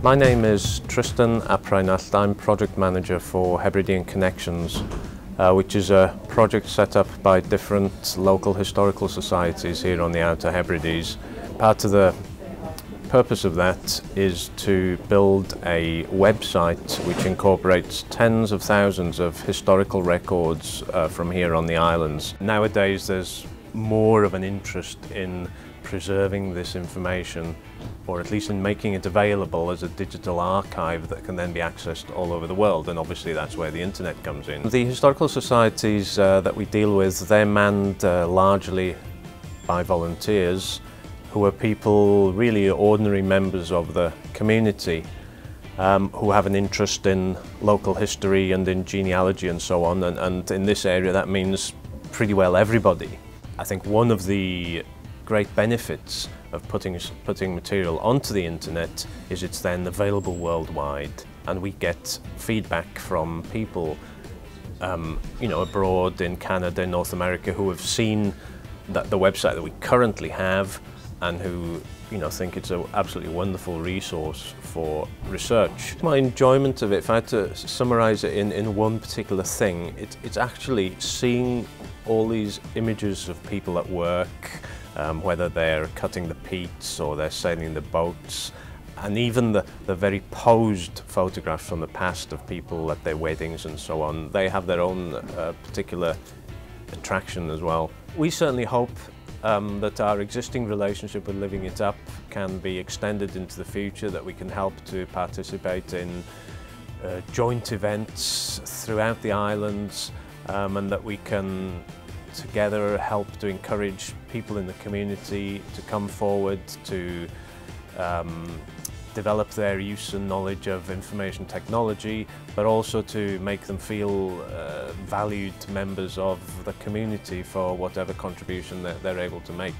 My name is Tristan ap Rheinallt. I'm project manager for Hebridean Connections, uh, which is a project set up by different local historical societies here on the Outer Hebrides. Part of the purpose of that is to build a website which incorporates tens of thousands of historical records uh, from here on the islands. Nowadays there's more of an interest in preserving this information or at least in making it available as a digital archive that can then be accessed all over the world and obviously that's where the internet comes in. The historical societies uh, that we deal with they're manned uh, largely by volunteers who are people really ordinary members of the community um, who have an interest in local history and in genealogy and so on and, and in this area that means pretty well everybody. I think one of the great benefits of putting, putting material onto the internet is it's then available worldwide and we get feedback from people um, you know, abroad in Canada, in North America, who have seen that the website that we currently have and who you know, think it's an absolutely wonderful resource for research. My enjoyment of it, if I had to summarise it in, in one particular thing, it, it's actually seeing all these images of people at work, um, whether they're cutting the peats or they're sailing the boats, and even the, the very posed photographs from the past of people at their weddings and so on, they have their own uh, particular attraction as well. We certainly hope um, that our existing relationship with Living It Up can be extended into the future, that we can help to participate in uh, joint events throughout the islands um, and that we can together help to encourage people in the community to come forward to um, develop their use and knowledge of information technology, but also to make them feel uh, valued members of the community for whatever contribution that they're able to make.